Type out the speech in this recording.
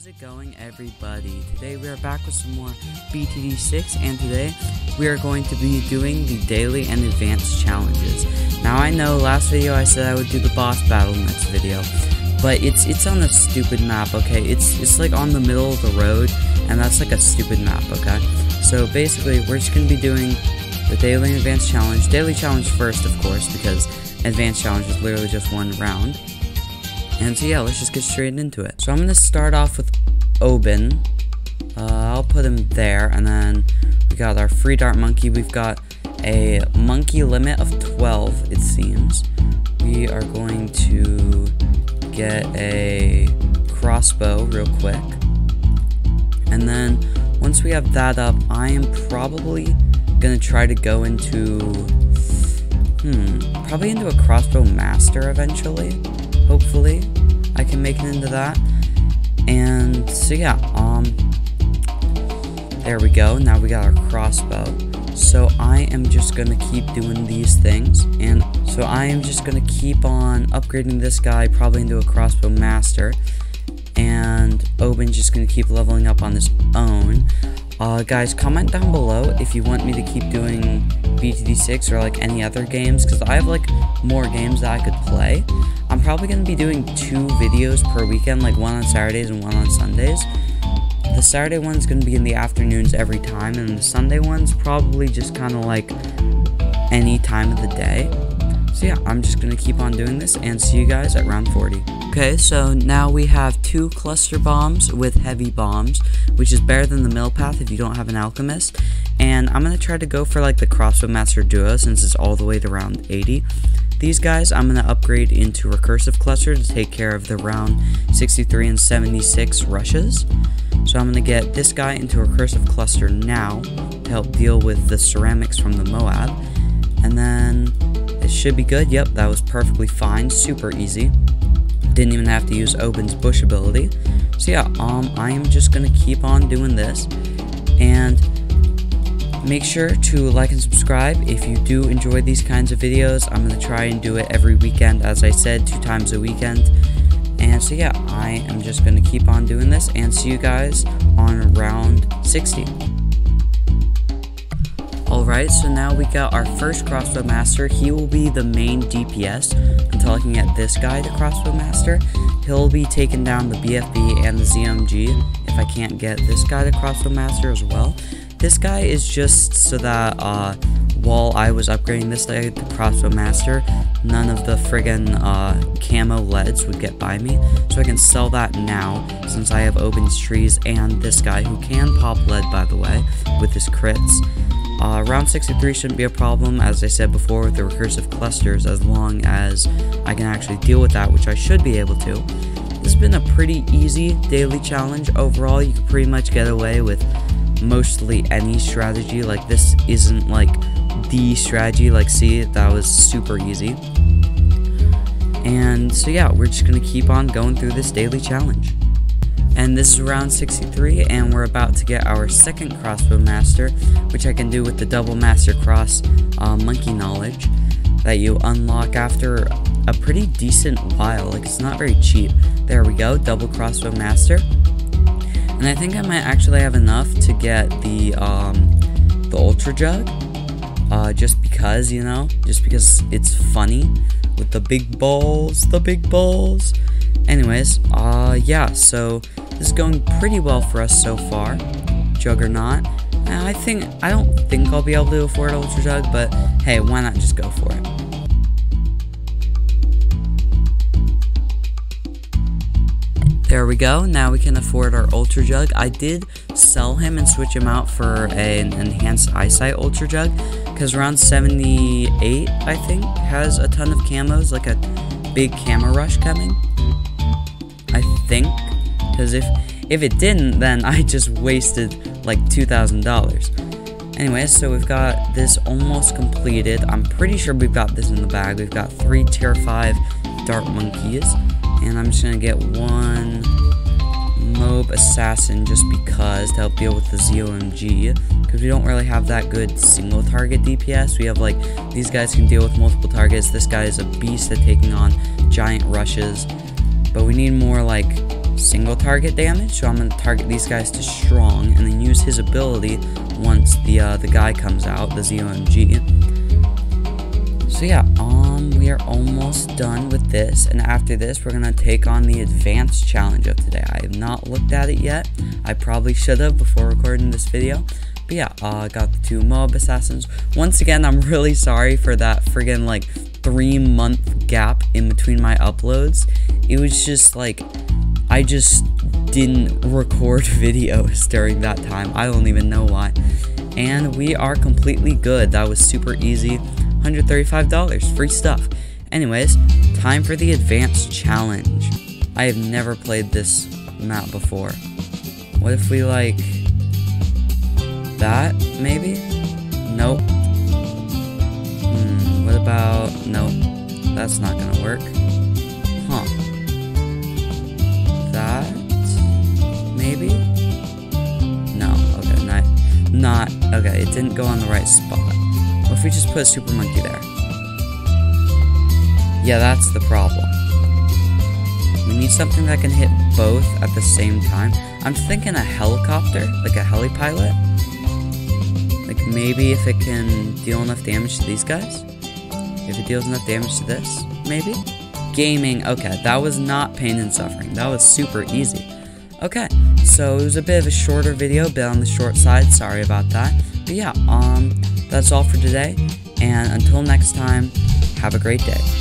How's it going, everybody? Today we are back with some more BTD6, and today we are going to be doing the daily and advanced challenges. Now, I know last video I said I would do the boss battle next video, but it's it's on a stupid map, okay? It's it's like on the middle of the road, and that's like a stupid map, okay? So basically, we're just gonna be doing the daily and advanced challenge. Daily challenge first, of course, because advanced challenge is literally just one round. And so yeah, let's just get straight into it. So I'm gonna start off with Obyn. Uh, I'll put him there, and then we got our free dart monkey. We've got a monkey limit of 12, it seems. We are going to get a crossbow real quick. And then once we have that up, I am probably gonna try to go into hmm, probably into a crossbow master eventually hopefully I can make it into that. And so yeah, um there we go. Now we got our crossbow. So I am just gonna keep doing these things. And so I am just gonna keep on upgrading this guy probably into a crossbow master. And Obyn's just gonna keep leveling up on his own. Uh, guys, comment down below if you want me to keep doing BTD6 or like any other games, because I have like more games that I could play. I'm probably going to be doing two videos per weekend, like one on Saturdays and one on Sundays. The Saturday one's going to be in the afternoons every time, and the Sunday one's probably just kind of like any time of the day. So yeah, I'm just going to keep on doing this and see you guys at round 40. Okay, so now we have two cluster bombs with heavy bombs, which is better than the mill path if you don't have an alchemist. And I'm going to try to go for like the crossbow master duo since it's all the way to round 80. These guys I'm going to upgrade into recursive cluster to take care of the round 63 and 76 rushes. So I'm going to get this guy into recursive cluster now to help deal with the ceramics from the Moab. And then it should be good. Yep, that was perfectly fine. Super easy. Didn't even have to use Obyn's bush ability. So yeah, um, I am just going to keep on doing this. And make sure to like and subscribe if you do enjoy these kinds of videos. I'm going to try and do it every weekend, as I said, two times a weekend. And so yeah, I am just going to keep on doing this and see you guys on round 60. Alright, so now we got our first crossbow master. He will be the main DPS until I can get this guy the crossbow master. He'll be taking down the BFB and the ZMG if I can't get this guy to crossbow master as well. This guy is just so that uh, while I was upgrading this guy the crossbow master, none of the friggin' uh, camo leads would get by me. So I can sell that now since I have Obyn's trees and this guy who can pop lead by the way with his crits. Uh, round 63 shouldn't be a problem, as I said before, with the recursive clusters, as long as I can actually deal with that, which I should be able to. This has been a pretty easy daily challenge. Overall, you can pretty much get away with mostly any strategy. Like, this isn't like the strategy. Like, see, that was super easy. And so, yeah, we're just going to keep on going through this daily challenge. And this is round 63, and we're about to get our second crossbow master, which I can do with the double master cross uh, monkey knowledge that you unlock after a pretty decent while. Like, it's not very cheap. There we go, double crossbow master. And I think I might actually have enough to get the, um, the ultra jug. Uh, just because, you know, just because it's funny with the big balls, the big balls. Anyways, uh, yeah, so this is going pretty well for us so far. Juggernaut. I think, I don't think I'll be able to afford Ultra Jug, but hey, why not just go for it? There we go, now we can afford our Ultra Jug. I did sell him and switch him out for an Enhanced Eyesight Ultra Jug, because round 78, I think, has a ton of camos, like a big camo rush coming. I think, because if, if it didn't, then I just wasted like $2,000. Anyway, so we've got this almost completed. I'm pretty sure we've got this in the bag. We've got three tier 5 dart monkeys. And I'm just going to get one MOAB Assassin just because to help deal with the ZOMG. Because we don't really have that good single target DPS. We have like, these guys can deal with multiple targets. This guy is a beast at taking on giant rushes. But we need more like single target damage, so I'm gonna target these guys to strong, and then use his ability once the uh, the guy comes out, the ZOMG. So yeah, um, we are almost done with this, and after this, we're gonna take on the advanced challenge of today. I have not looked at it yet. I probably should have before recording this video. But yeah, uh, got the two MOAB assassins. Once again, I'm really sorry for that friggin' like three month gap in between my uploads. It was just like I just didn't record videos during that time. I don't even know why. And we are completely good. That was super easy. $135, free stuff. Anyways, time for the advanced challenge. I have never played this map before. What if we like that, maybe? Nope. What about, nope, that's not gonna work. Huh. That, maybe? No, okay, not, not, okay, it didn't go on the right spot. What if we just put a super monkey there? Yeah, that's the problem. We need something that can hit both at the same time. I'm thinking a helicopter, like a heli pilot. Like maybe if it can deal enough damage to these guys? If it deals enough damage to this, maybe? Gaming, okay, that was not pain and suffering. That was super easy. Okay, so it was a bit of a shorter video, a bit on the short side, sorry about that. But yeah, um, that's all for today, and until next time, have a great day.